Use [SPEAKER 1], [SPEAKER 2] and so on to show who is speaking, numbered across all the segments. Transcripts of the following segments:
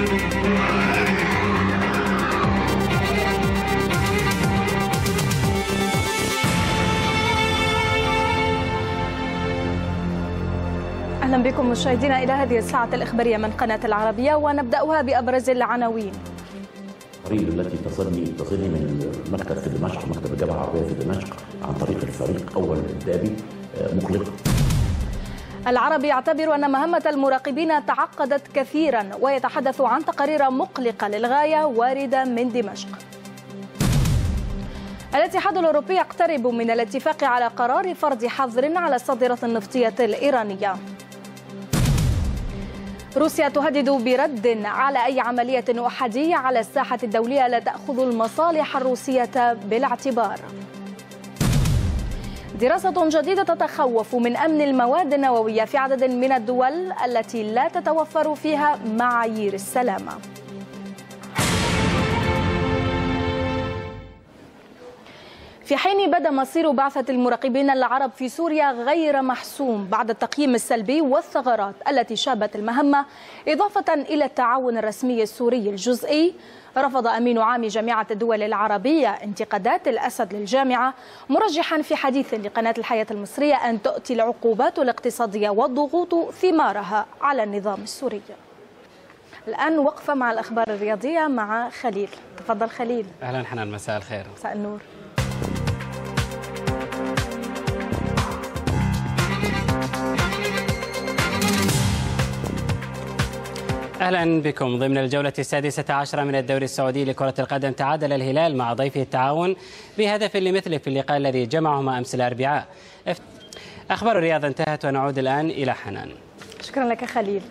[SPEAKER 1] أهلا بكم مشاهدينا إلى هذه الساعة الإخبارية من قناة العربية ونبدأها بأبرز العناوين.
[SPEAKER 2] الطريق التي تصلني تصلني من المكتب في دمشق مكتب الجامعة العربية في دمشق عن طريق الفريق أول الدابي مقلقه.
[SPEAKER 1] العربي يعتبر أن مهمة المراقبين تعقدت كثيرا ويتحدث عن تقارير مقلقة للغاية واردة من دمشق. الاتحاد الأوروبي يقترب من الاتفاق على قرار فرض حظر على الصادرات النفطية الإيرانية. روسيا تهدد برد على أي عملية أحادية على الساحة الدولية لا تأخذ المصالح الروسية بالاعتبار دراسة جديدة تتخوف من أمن المواد النووية في عدد من الدول التي لا تتوفر فيها معايير السلامة. في حين بدا مصير بعثة المراقبين العرب في سوريا غير محسوم بعد التقييم السلبي والثغرات التي شابت المهمة إضافة إلى التعاون الرسمي السوري الجزئي. رفض أمين عام جامعة الدول العربية انتقادات الأسد للجامعة مرجحا في حديث لقناة الحياة المصرية أن تؤتي العقوبات الاقتصادية والضغوط ثمارها على النظام السوري. الآن وقفة مع الأخبار الرياضية مع خليل. تفضل خليل.
[SPEAKER 3] أهلا حنان مساء الخير.
[SPEAKER 1] مساء النور.
[SPEAKER 3] أهلا بكم. ضمن الجولة السادسة عشرة من الدوري السعودي لكرة القدم تعادل الهلال مع ضيفه التعاون بهدف لمثله في اللقاء الذي جمعهما أمس الأربعاء. أخبار الرياضه انتهت ونعود الآن إلى حنان.
[SPEAKER 1] شكرا لك خليل.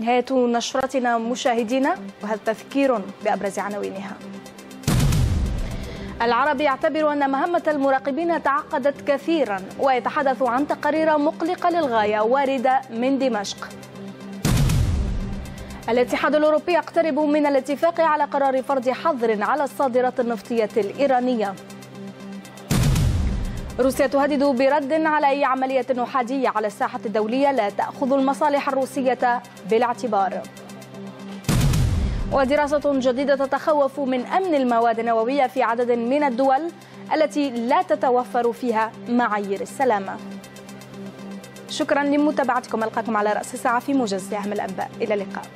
[SPEAKER 1] نهاية نشرتنا مشاهدينا وهذا تذكير بأبرز عناوينها. العربي يعتبر أن مهمة المراقبين تعقدت كثيرا ويتحدث عن تقارير مقلقة للغاية واردة من دمشق. الاتحاد الأوروبي يقترب من الاتفاق على قرار فرض حظر على الصادرات النفطية الإيرانية. روسيا تهدد برد على أي عملية أحادية على الساحة الدولية لا تأخذ المصالح الروسية بالاعتبار. ودراسة جديدة تتخوف من أمن المواد النووية في عدد من الدول التي لا تتوفر فيها معايير السلامة. شكرا لمتابعتكم. ألقاكم على رأس الساعة في موجز أهم الأنباء إلى اللقاء.